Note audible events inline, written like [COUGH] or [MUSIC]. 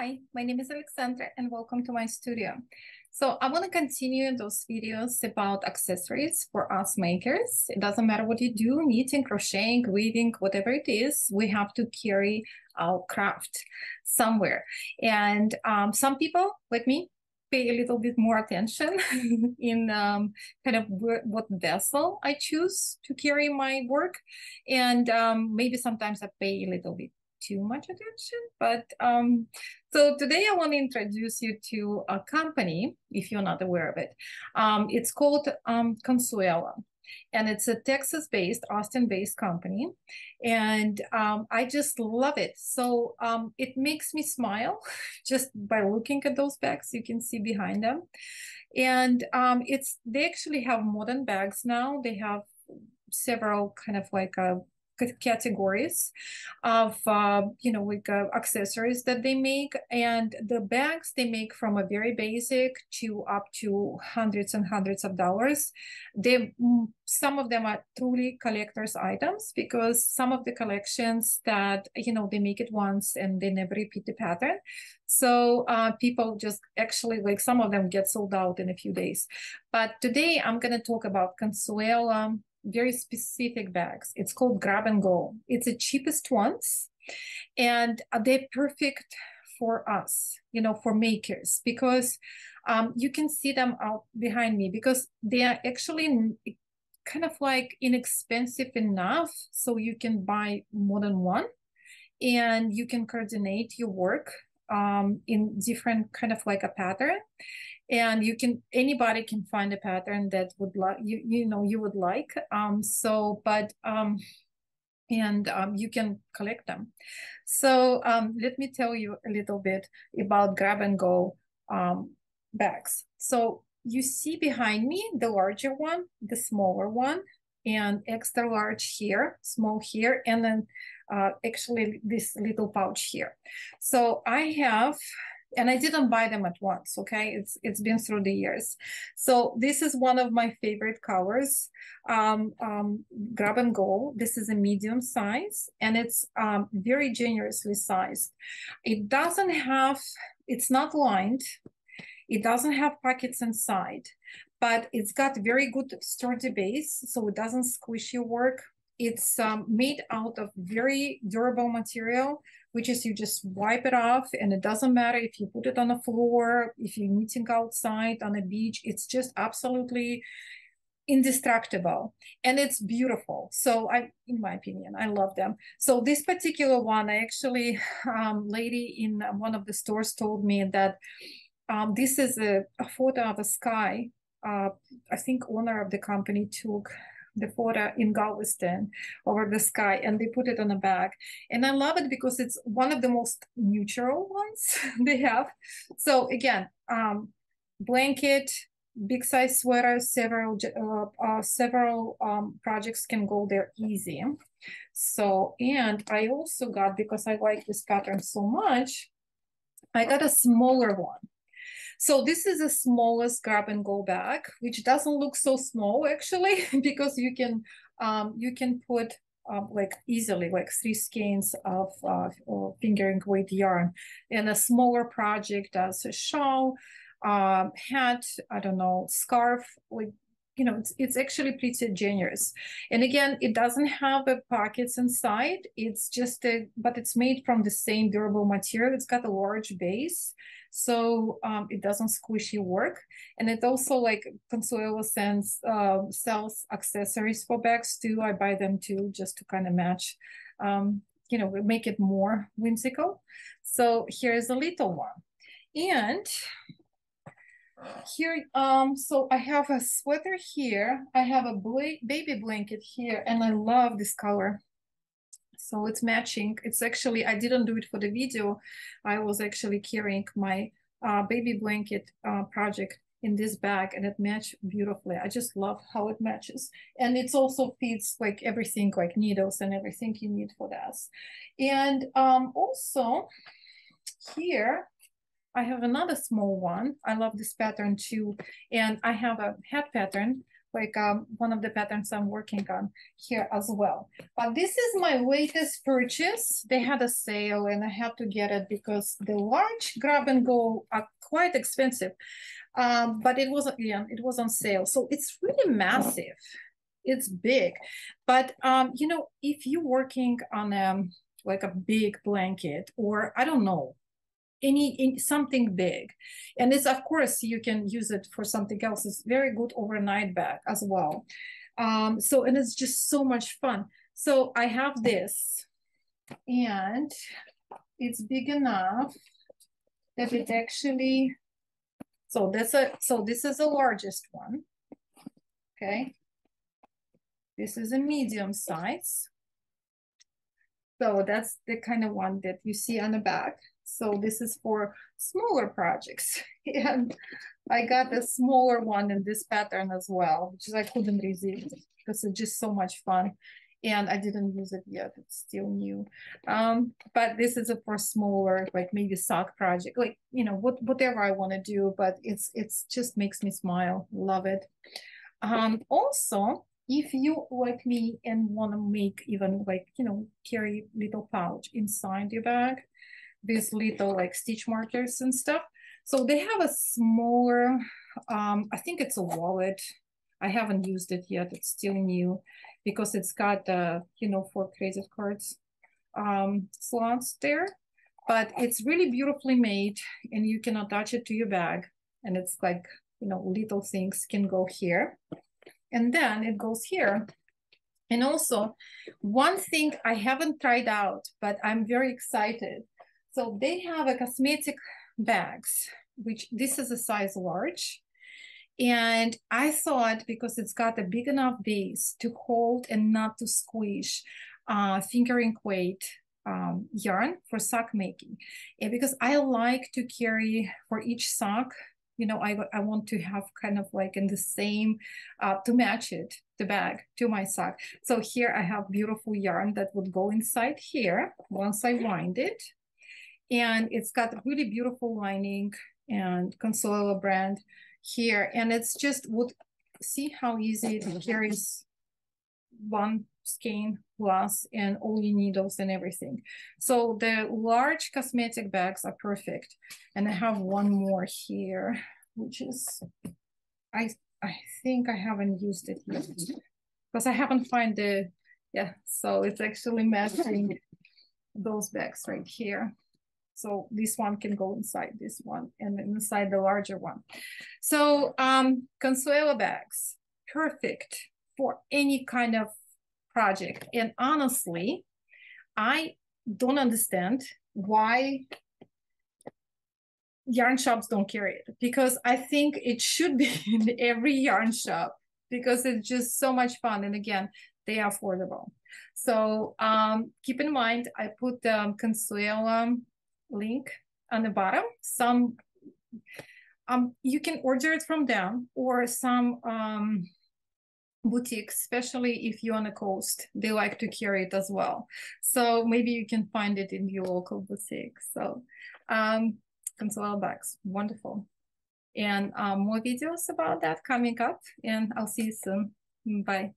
Hi, my name is Alexandra and welcome to my studio. So I want to continue those videos about accessories for us makers. It doesn't matter what you do, knitting, crocheting, weaving, whatever it is, we have to carry our craft somewhere. And um, some people, like me, pay a little bit more attention [LAUGHS] in um, kind of what vessel I choose to carry my work. And um, maybe sometimes I pay a little bit too much attention. But um, so today I want to introduce you to a company, if you're not aware of it. Um, it's called um, Consuela. And it's a Texas based, Austin based company. And um, I just love it. So um, it makes me smile [LAUGHS] just by looking at those bags you can see behind them. And um, it's they actually have modern bags now. They have several kind of like a categories of uh, you know like uh, accessories that they make and the bags they make from a very basic to up to hundreds and hundreds of dollars. They mm, some of them are truly collectors items because some of the collections that you know they make it once and they never repeat the pattern. So uh, people just actually like some of them get sold out in a few days. But today i'm going to talk about consuela very specific bags. It's called grab and go. It's the cheapest ones and they're perfect for us, you know, for makers because um, you can see them out behind me because they are actually kind of like inexpensive enough so you can buy more than one and you can coordinate your work um, in different kind of like a pattern and you can anybody can find a pattern that would like you you know you would like. Um so but um and um, you can collect them. So um, let me tell you a little bit about grab and go um, bags. So you see behind me the larger one the smaller one and extra large here small here and then uh, actually this little pouch here. So i have and I didn't buy them at once. Okay, it's it's been through the years. So this is one of my favorite covers, Um, um, grab and go. This is a medium size, and it's um, very generously sized. It doesn't have. It's not lined. It doesn't have pockets inside, but it's got very good sturdy base, so it doesn't squish your work. It's um, made out of very durable material which is you just wipe it off and it doesn't matter if you put it on the floor, if you're meeting outside on a beach, it's just absolutely indestructible and it's beautiful. So i in my opinion i love them. So this particular one i actually um, lady in one of the stores told me that um, this is a, a, photo of a sky uh, i think owner of the company took the photo in Galveston over the sky and they put it on a bag. And I love it because it's one of the most neutral ones [LAUGHS] they have. So again, um, blanket, big size sweater, several uh, uh, several um, projects can go there easy. So, and I also got, because I like this pattern so much, I got a smaller one. So this is the smallest grab and go bag, which doesn't look so small actually, [LAUGHS] because you can um, you can put um, like easily like three skeins of uh, fingering weight yarn in a smaller project as a shawl, um, hat, I don't know, scarf, like you know, it's, it's actually pretty generous. And again, it doesn't have a pockets inside. It's just a, but it's made from the same durable material. It's got a large base so um, it doesn't squish your work. And it also like Consuela sends uh, sells accessories for bags too. I buy them too just to kind of match, um, you know, make it more whimsical. So here's a little one. And here, um, so I have a sweater here. I have a baby blanket here, and I love this color. So it's matching. It's actually, I didn't do it for the video. I was actually carrying my uh, baby blanket uh, project in this bag and it matched beautifully. I just love how it matches. And it also fits like everything, like needles and everything you need for that. And um, also here, I have another small one. I love this pattern too. And I have a hat pattern like um, one of the patterns I'm working on here as well. But this is my latest purchase. They had a sale and I had to get it because the large grab and go are quite expensive. Um, but it wasn't, yeah, it was on sale. So it's really massive. It's big. But, um, you know, if you're working on um, like a big blanket or I don't know, any, something big. And it's of course you can use it for something else. It's very good overnight bag as well. Um so and it's just so much fun. So i have this and it's big enough that it actually so that's a so this is the largest one. Okay? This is a medium size. So that's the kind of one that you see on the back so this is for smaller projects. [LAUGHS] and I got a smaller one in this pattern as well, which I couldn't resist because it's just so much fun. And I didn't use it yet, it's still new. Um, but this is a for smaller, like maybe sock project, like, you know, what, whatever I want to do, but it's, it's just makes me smile, love it. Um, also, if you like me and want to make even like, you know, carry little pouch inside your bag, these little like stitch markers and stuff. So they have a smaller, um, I think it's a wallet. I haven't used it yet. It's still new because it's got, uh, you know, four credit cards um, slots there. But it's really beautifully made and you can attach it to your bag. And it's like, you know, little things can go here. And then it goes here. And also, one thing I haven't tried out, but I'm very excited so they have a cosmetic bags, which this is a size large. And I thought because it's got a big enough base to hold and not to squish uh, fingering weight um, yarn for sock making. And because I like to carry for each sock, you know, I, I want to have kind of like in the same, uh, to match it, the bag to my sock. So here I have beautiful yarn that would go inside here once I wind it and it's got really beautiful lining and Consuela brand here. And it's just would see how easy it [LAUGHS] carries one skein and all your needles and everything. So the large cosmetic bags are perfect. And I have one more here, which is, I I think I haven't used it yet because I haven't find the, yeah, so it's actually matching those bags right here. So this one can go inside this one and inside the larger one. So um, Consuela bags, perfect for any kind of project. And honestly, I don't understand why yarn shops don't carry it because I think it should be [LAUGHS] in every yarn shop because it's just so much fun. And again, they are affordable. So um, keep in mind, I put um, Consuela link on the bottom. Some um, you can order it from them or some um, boutiques, especially if you're on the coast, they like to carry it as well. So maybe you can find it in your local boutique. So um, Consuela bags, wonderful. And um, more videos about that coming up and I'll see you soon. Bye.